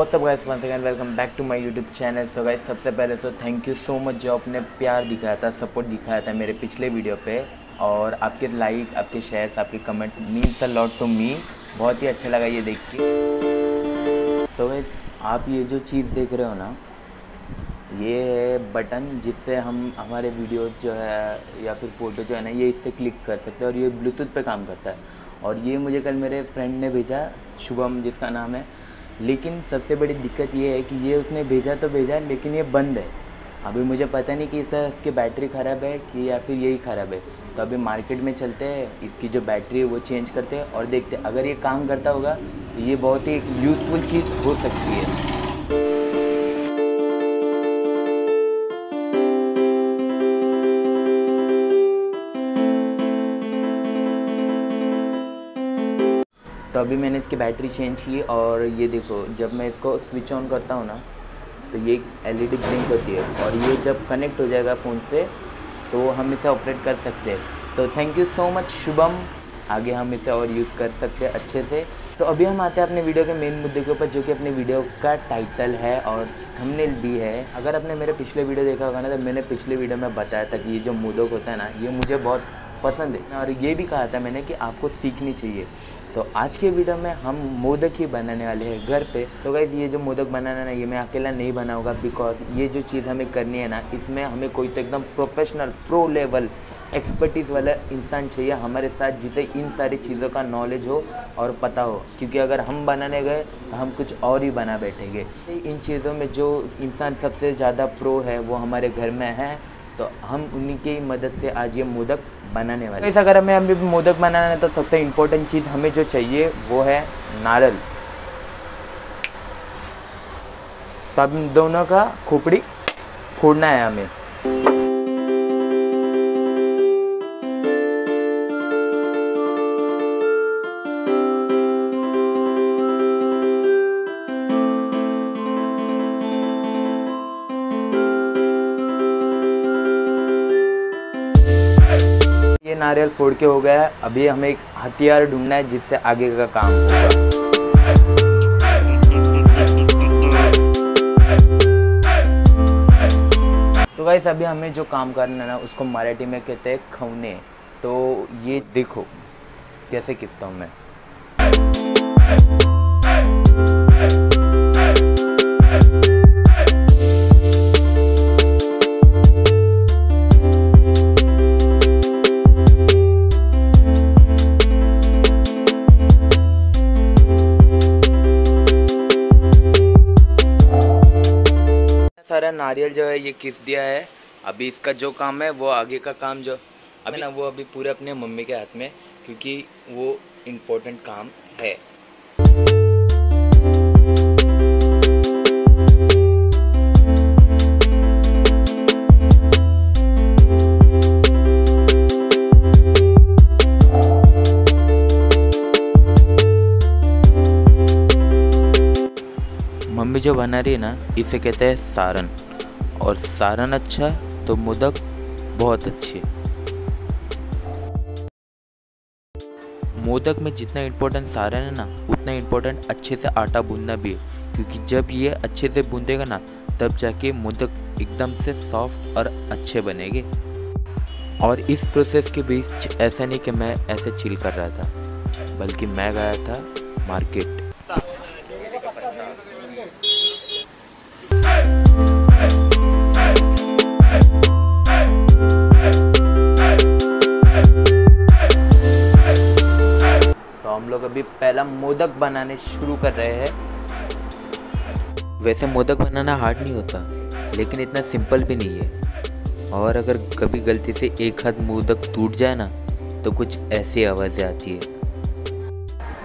What's up guys once again welcome back to my YouTube channel so guys सबसे पहले तो thank you so much जो आपने प्यार दिखाया था सपोर्ट दिखाया था मेरे पिछले वीडियो पे और आपके लाइक आपके शेयर्स आपके comments means a lot to me बहुत ही अच्छा लगा ये देख के। सो गाइस आप ये जो चीज़ देख रहे हो ना, ये है बटन जिससे हम हमारे वीडियोस जो है या फिर फ़ोटो जो है ना, ये इससे क्लिक कर सकते हैं और ये ब्लूटूथ पे काम करता है। और ये मुझे कल मेरे फ्रेंड ने भेजा, शुभम जिसका नाम है। लेकिन सबसे बड़ी दिक्कत ये है कि ये उसने भेजा तो भेजा, लेकिन ये बंद है। अभी मुझे पता नहीं कि इसका इसकी बैटरी ख़राब है कि या फिर यही ख़राब है। तो अभी मार्केट में चलते हैं, इसकी जो बैटरी है वो चेंज करते हैं और देखते हैं। अगर ये काम करता होगा तो ये बहुत ही यूज़फुल चीज़ हो सकती है। तो अभी मैंने इसकी बैटरी चेंज की और ये देखो, जब मैं इसको स्विच ऑन करता हूँ ना तो ये एक एलईडी ब्लिंक होती है और ये जब कनेक्ट हो जाएगा फ़ोन से तो हम इसे ऑपरेट कर सकते हैं। So thank you so much Shubham. आगे हम इसे और यूज़ कर सकते हैं अच्छे से। तो अभी हम आते हैं अपने वीडियो के मेन मुद्दे के ऊपर, जो कि अपने वीडियो का टाइटल है और थंबनेल भी है। अगर आपने मेरे पिछले वीडियो देखा होगा ना तो मैंने पिछले वीडियो में बताया था कि ये जो मोदक होता है ना, ये मुझे बहुत पसंद है। और ये भी कहा था मैंने कि आपको सीखनी चाहिए। तो आज के वीडियो में हम मोदक ही बनाने वाले हैं घर पे। तो गाइज़ ये जो मोदक बनाना ना, ये मैं अकेला नहीं बनाऊँगा बिकॉज़ ये जो चीज़ हमें करनी है ना, इसमें हमें कोई तो एकदम प्रोफेशनल प्रो लेवल एक्सपर्टीज़ वाला इंसान चाहिए। हमारे साथ जिसे इन सारी चीज़ों का नॉलेज हो और पता हो। क्योंकि अगर हम बनाने गए तो हम कुछ और ही बना बैठेंगे। इन चीज़ों में जो इंसान सबसे ज़्यादा प्रो है, वो हमारे घर में है। तो हम उन्हीं की मदद से आज ये मोदक बनाने वाले हैं। अगर हमें अभी मोदक बनाना है तो सबसे इम्पोर्टेंट चीज़ हमें जो चाहिए वो है नारल तो अब दोनों का खोपड़ी फोड़ना है हमें नारियल फोड़ के हो गया है। अभी हमें एक हथियार ढूंढना है जिससे आगे का काम तो गाइस अभी हमें जो काम करना है ना, उसको मराठी में कहते हैं खवने। तो ये देखो, कैसे किसता हूँ मैं। सारा नारियल जो है ये किस दिया है? अभी इसका जो काम है वो आगे का काम जो अभी ना वो अभी पूरे अपने मम्मी के हाथ में क्योंकि वो इम्पोर्टेंट काम है। मम्मी जो बना रही है ना, इसे कहते हैं सारन। और सारन अच्छा तो मोदक बहुत अच्छी मोदक में जितना इम्पोर्टेंट सारन है ना, उतना इम्पोर्टेंट अच्छे से आटा गूंदना भी है। क्योंकि जब ये अच्छे से बूंदेगा ना, तब जाके मोदक एकदम से सॉफ्ट और अच्छे बनेंगे। और इस प्रोसेस के बीच ऐसा नहीं कि मैं ऐसे चिल कर रहा था, बल्कि मैं गया था मार्केट पहला मोदक बनाने शुरू कर रहे हैं। वैसे मोदक बनाना हार्ड नहीं होता लेकिन इतना सिंपल भी नहीं है। और अगर कभी गलती से एक हाथ मोदक टूट जाए ना तो कुछ ऐसी आवाज़ें आती है।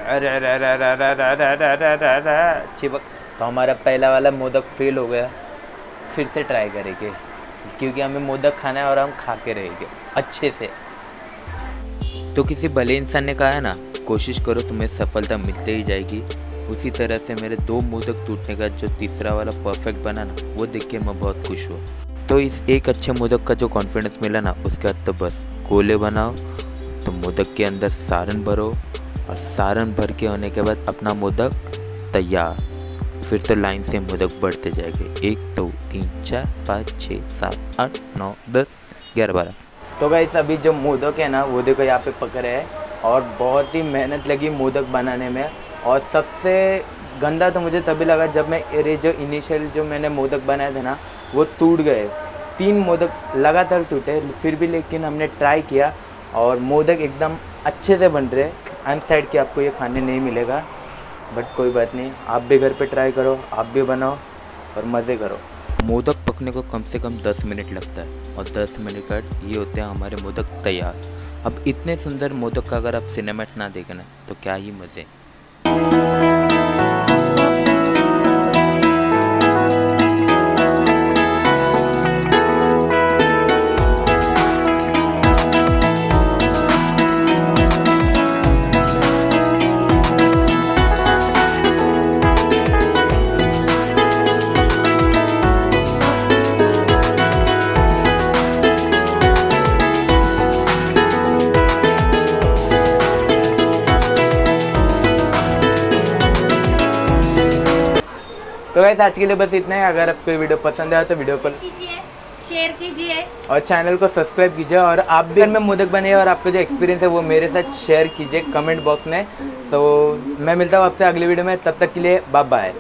अरे अरे अरे अरे अरे अरे अरे अरे अरे अरे अरे चिपक तो हमारा पहला वाला मोदक फेल हो गया। फिर से ट्राई करेंगे क्योंकि हमें मोदक खाना है और हम खा के रहेंगे अच्छे से। तो किसी भले इंसान ने कहा है ना कोशिश करो, तुम्हें सफलता मिलते ही जाएगी। उसी तरह से मेरे दो मोदक टूटने का जो तीसरा वाला परफेक्ट बना ना, वो देख के मैं बहुत खुश हुआ। तो इस एक अच्छे मोदक का जो कॉन्फिडेंस मिला ना, उसके बाद तो बस गोले बनाओ तो मोदक के अंदर सारन भरो और सारन भर के होने के बाद अपना मोदक तैयार। फिर तो लाइन से मोदक बढ़ते जाएँगे। एक, दो, तीन, चार, पाँच छः सात, आठ, नौ, दस, ग्यारह, बारह। तो गाइस अभी जो मोदक है ना, वो देखो यहाँ पे पकड़े है। और बहुत ही मेहनत लगी मोदक बनाने में। और सबसे गंदा तो मुझे तभी लगा जब मैं अरे जो इनिशियल जो मैंने मोदक बनाए थे ना, वो टूट गए। तीन मोदक लगातार टूटे, फिर भी लेकिन हमने ट्राई किया और मोदक एकदम अच्छे से बन रहे। आई एम साइड कि आपको ये खाने नहीं मिलेगा बट कोई बात नहीं। आप भी घर पे ट्राई करो, आप भी बनाओ और मज़े करो। मोदक पकने को कम से कम 10 मिनट लगता है और 10 मिनट बाद ये होते हैं हमारे मोदक तैयार। अब इतने सुंदर मोदक का अगर आप सिनेमेट्स ना देखना तो क्या ही मज़े। तो वैसे आज के लिए बस इतना है। अगर आपको वीडियो पसंद आया तो वीडियो को शेयर कीजिए। और चैनल को सब्सक्राइब कीजिए और आप भी घर मुदक मोदक बने और आपका जो एक्सपीरियंस है वो मेरे साथ शेयर कीजिए कमेंट बॉक्स में। सो मैं मिलता हूँ आपसे अगले वीडियो में। तब तक के लिए बाय बाय